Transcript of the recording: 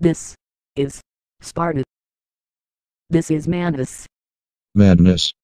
This is Sparta. This is madness. Madness.